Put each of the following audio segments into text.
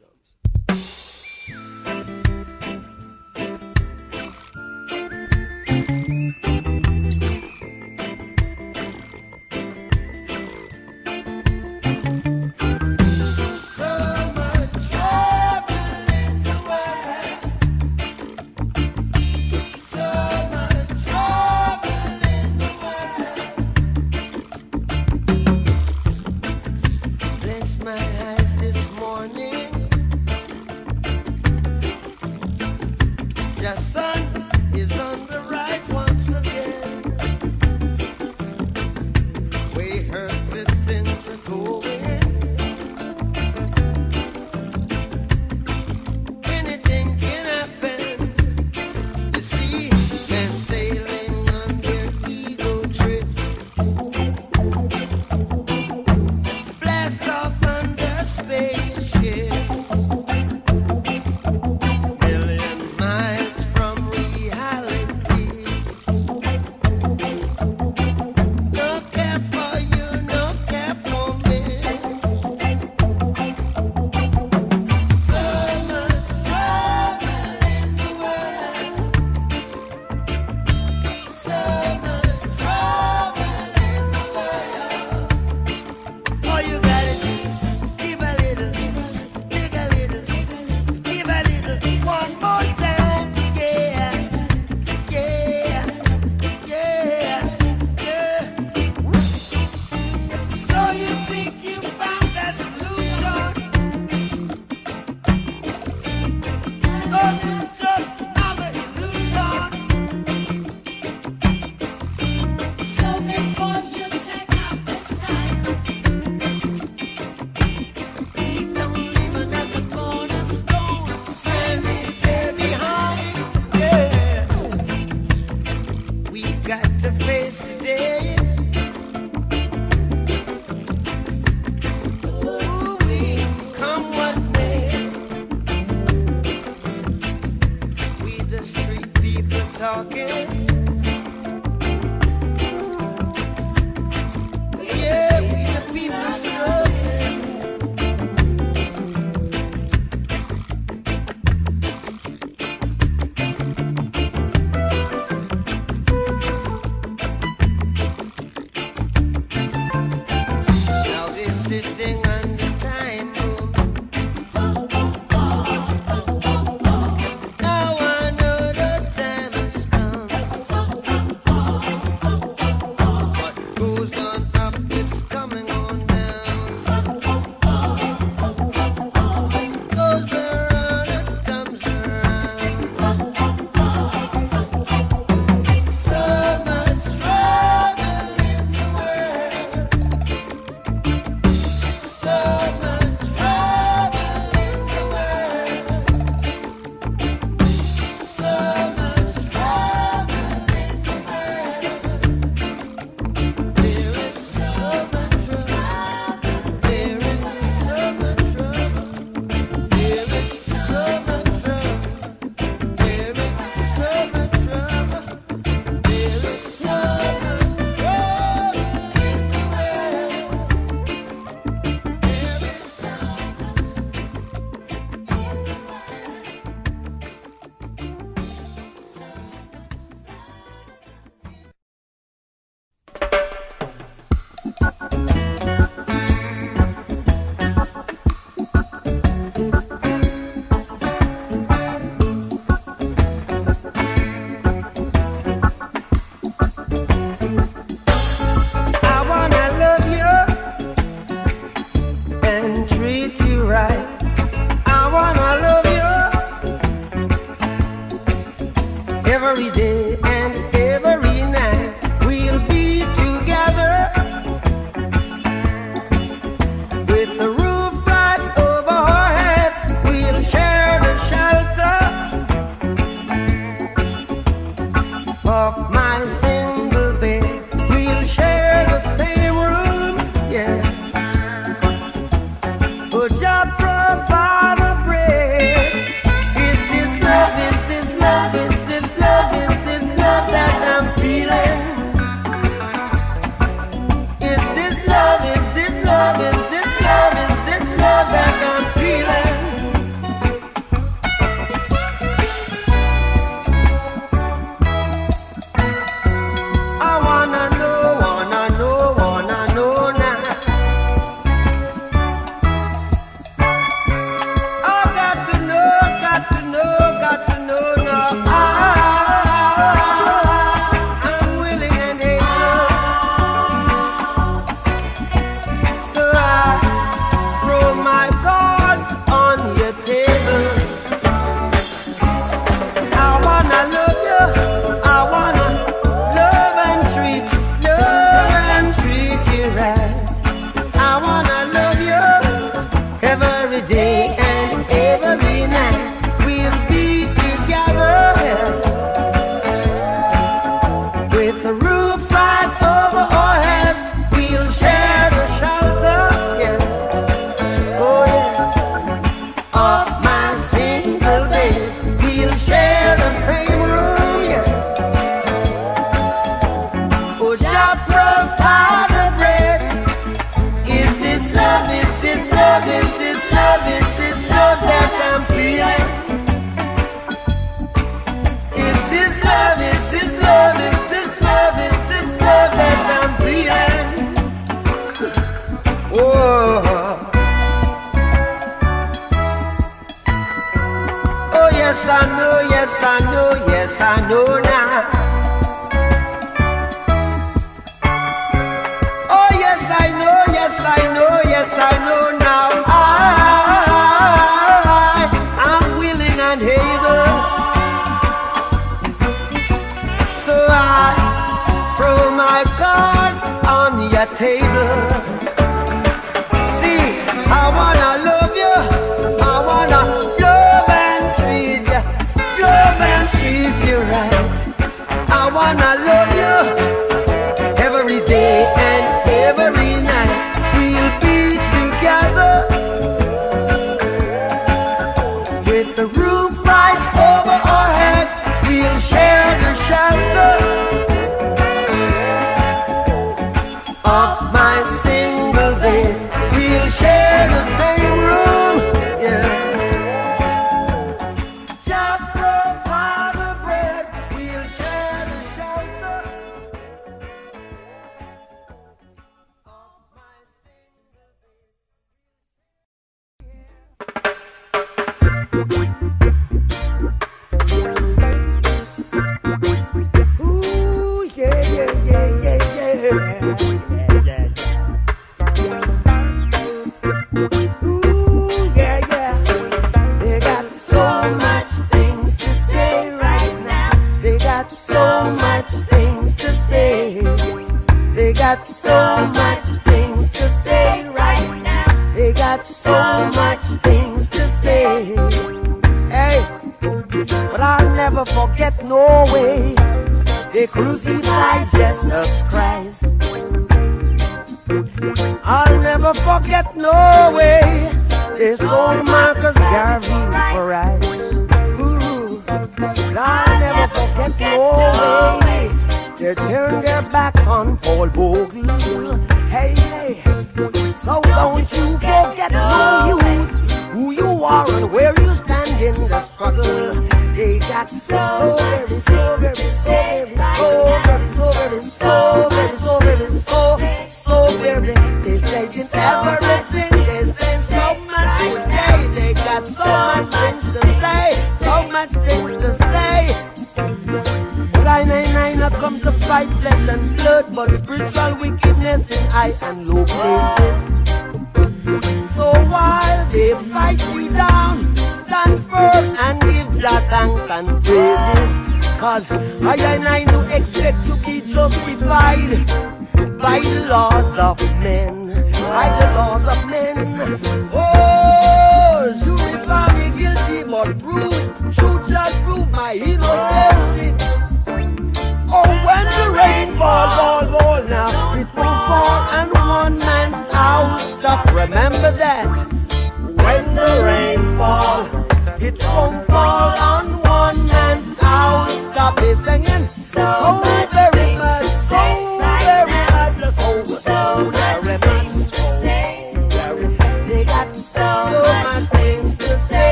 Look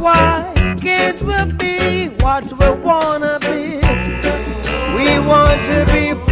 why kids will be what we wanna be. We want to be.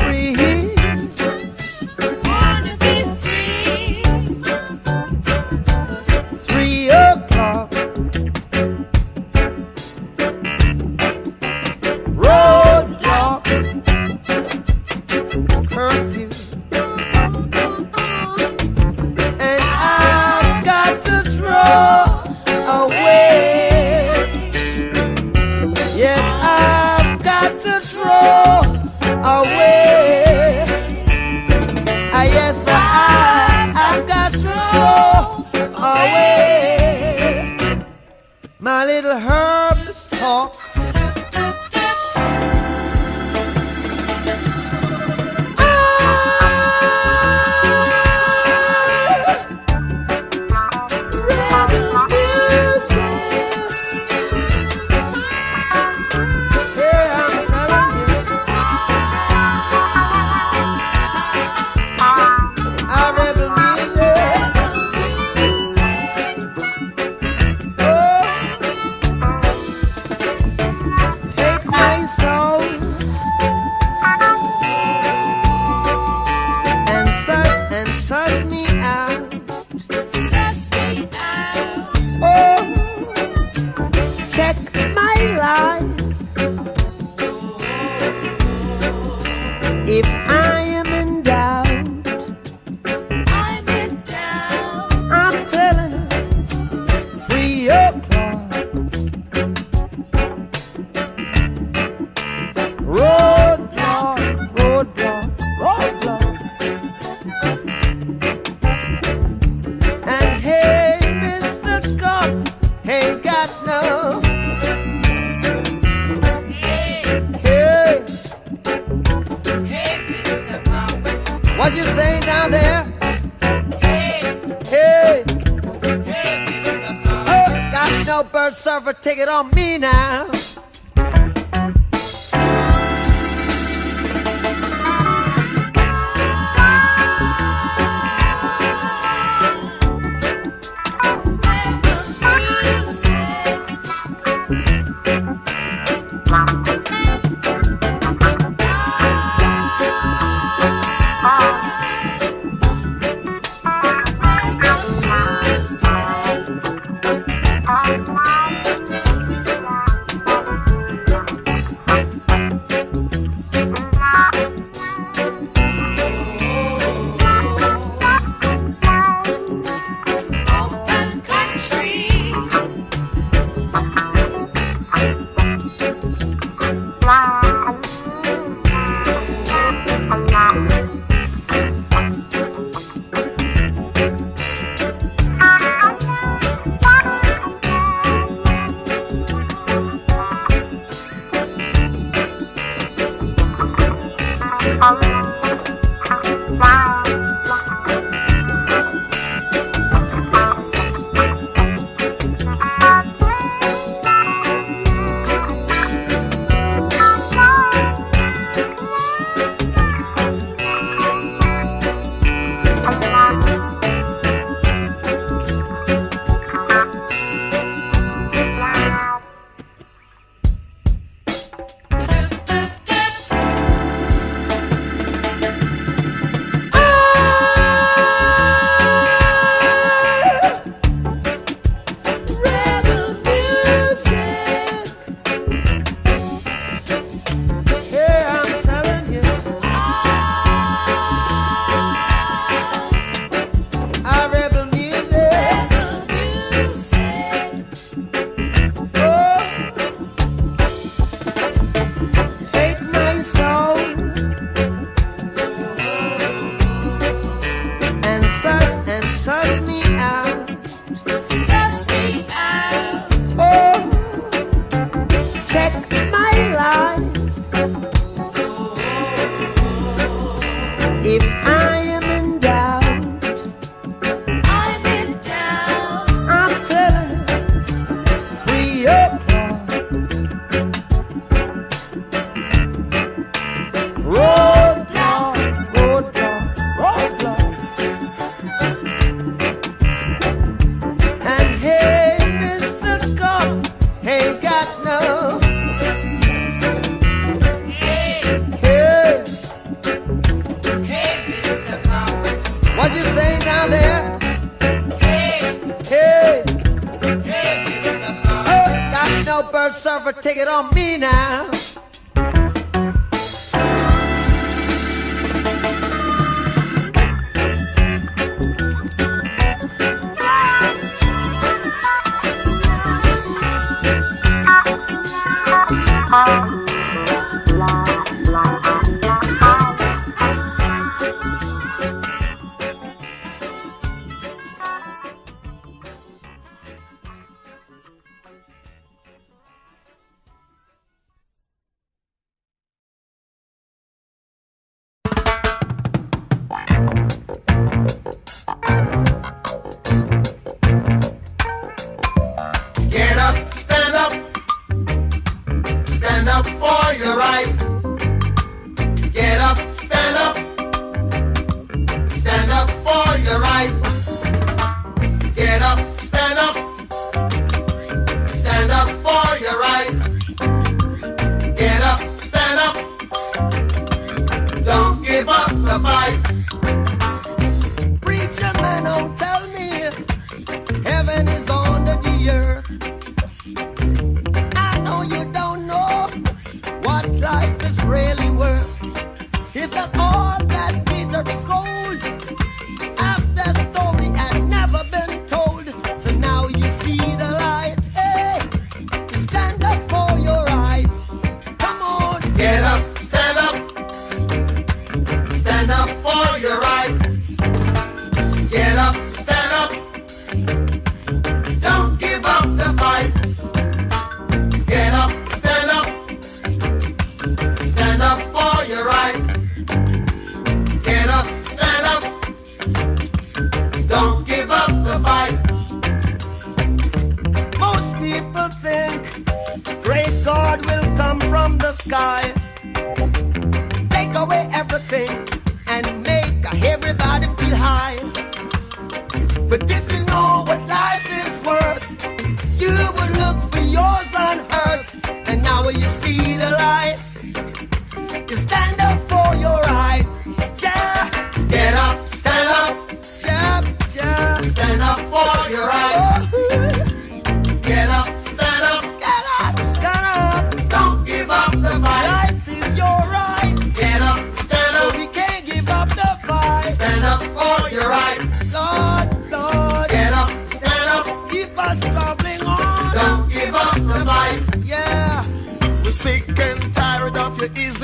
Tired of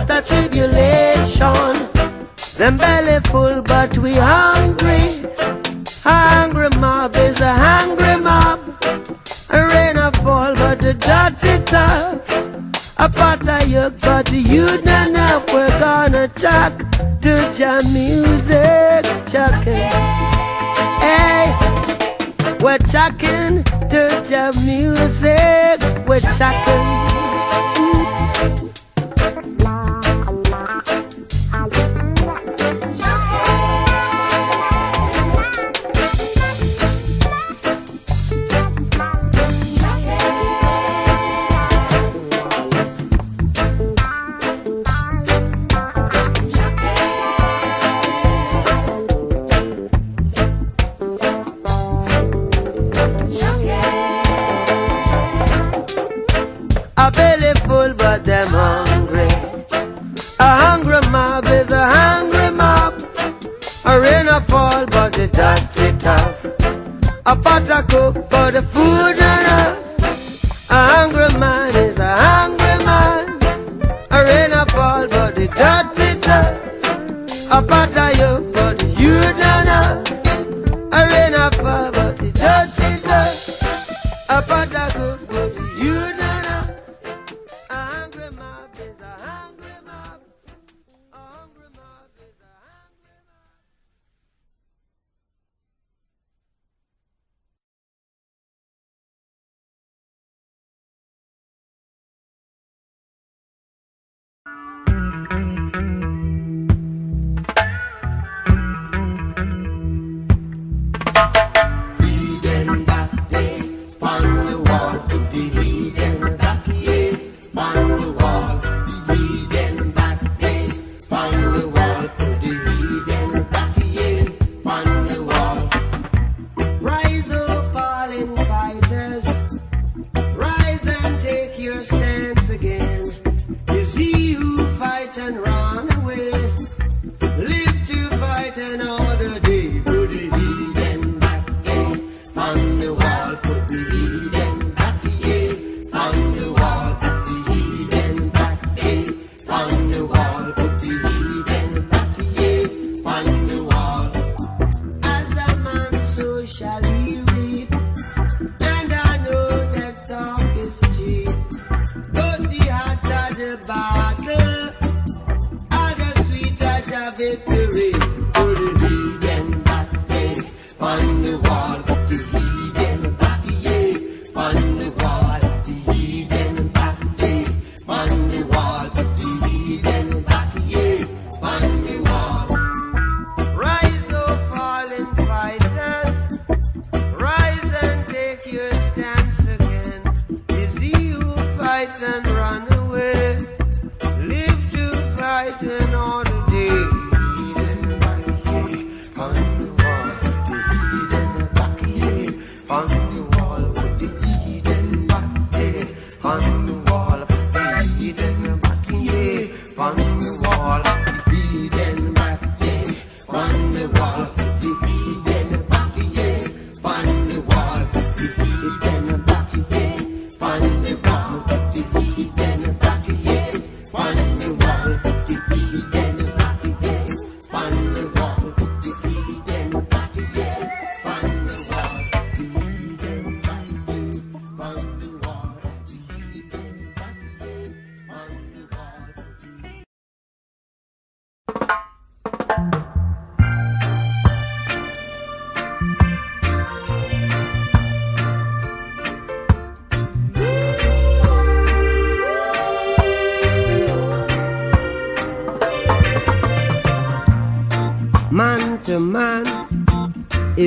lot of tribulation. Them belly full, but we hungry. Hungry mob is a hungry mob. A rain a fall, but the dirty tough. A pot of yuck, but you don't enough. We're gonna chuck to jam music, chucking. Hey, we're chucking to jam music, we're chucking.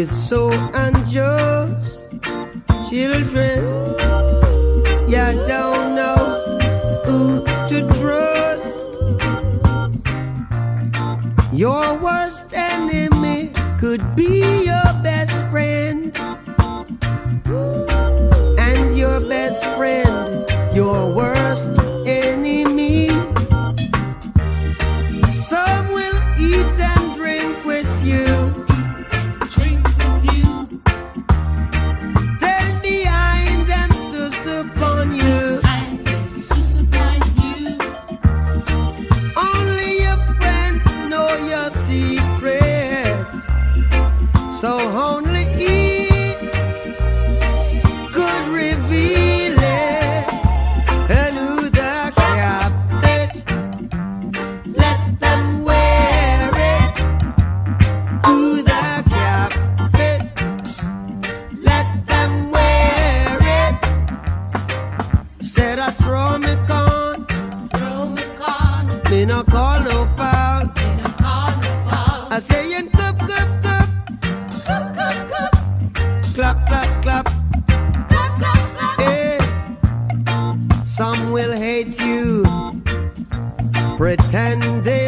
is so pretend they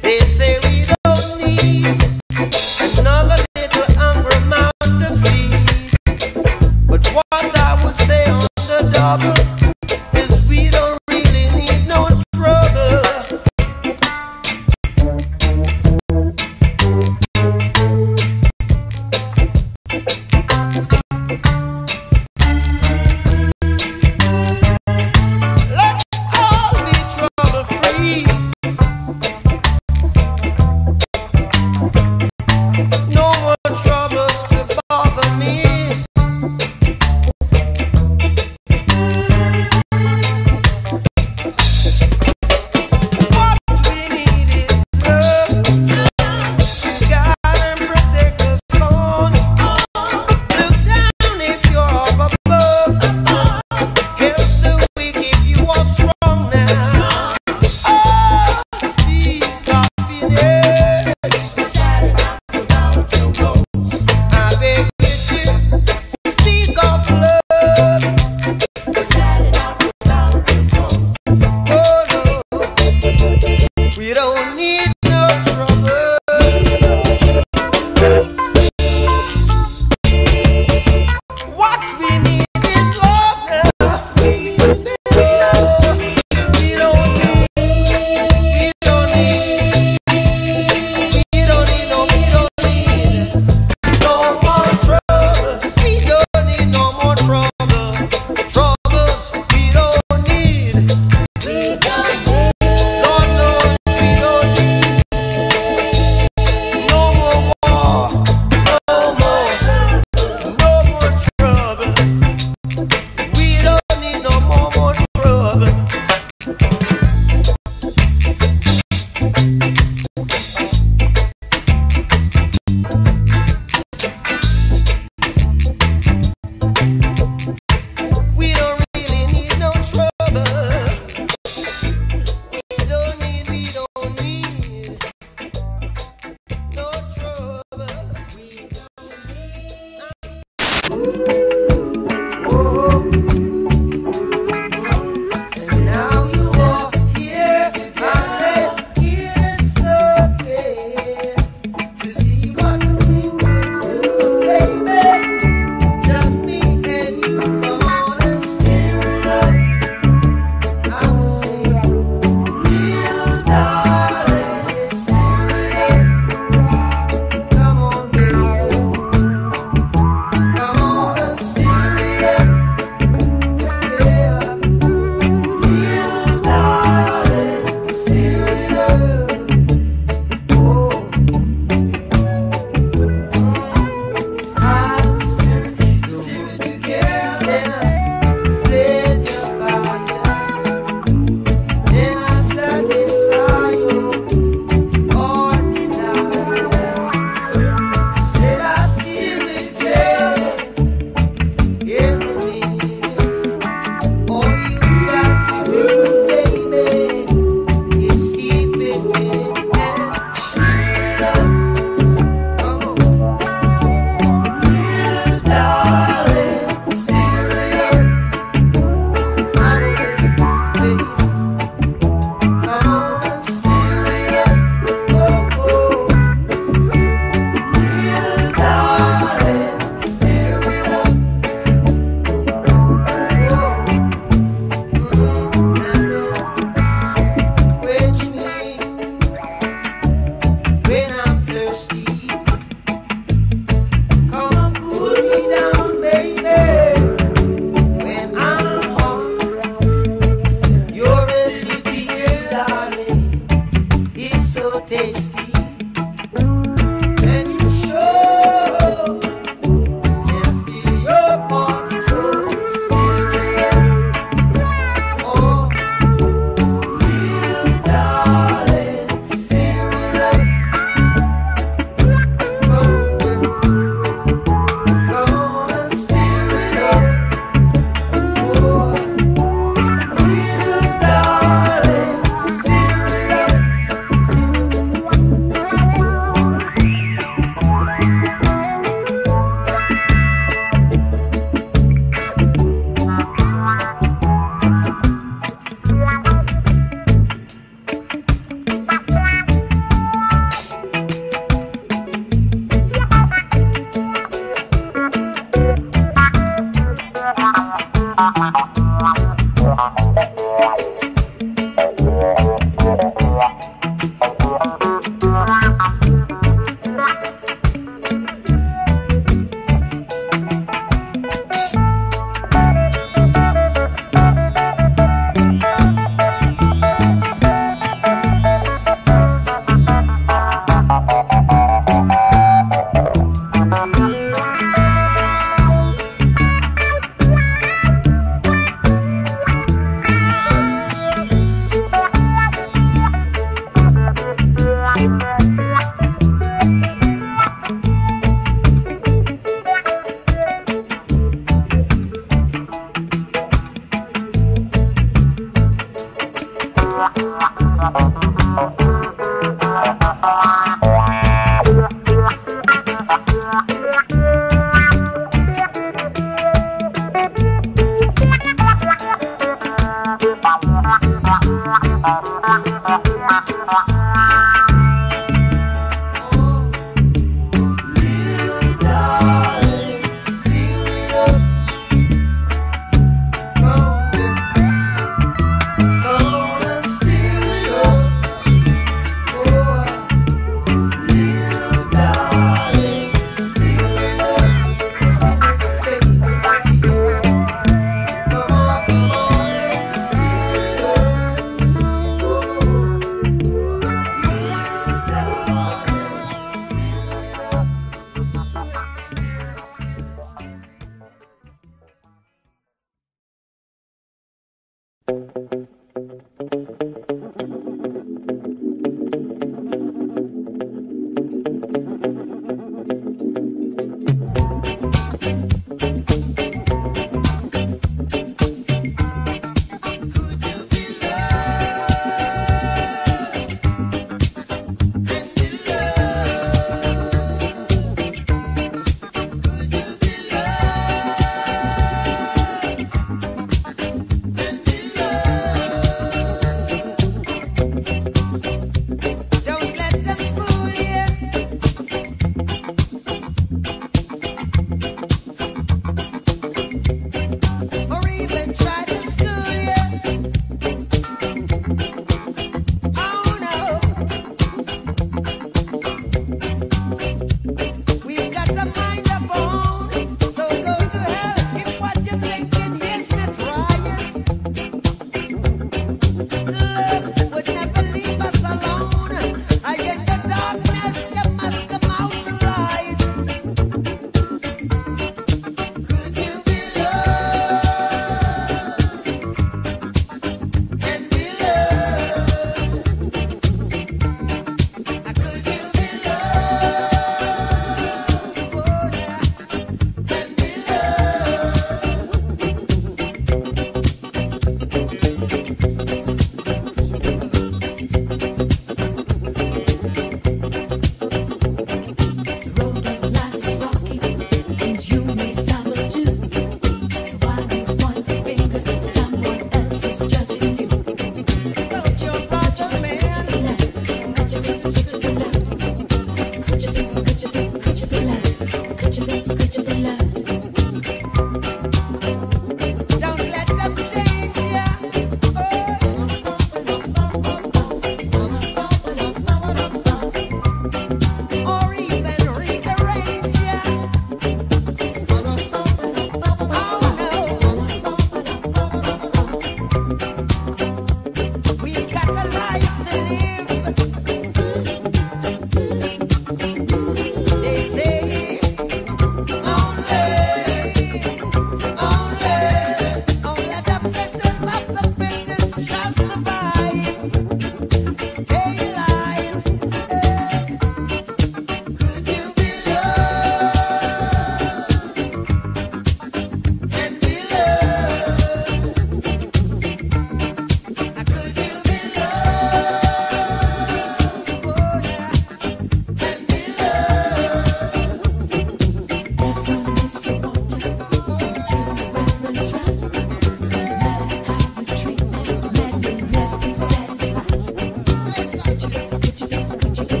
Could you be? Could you be?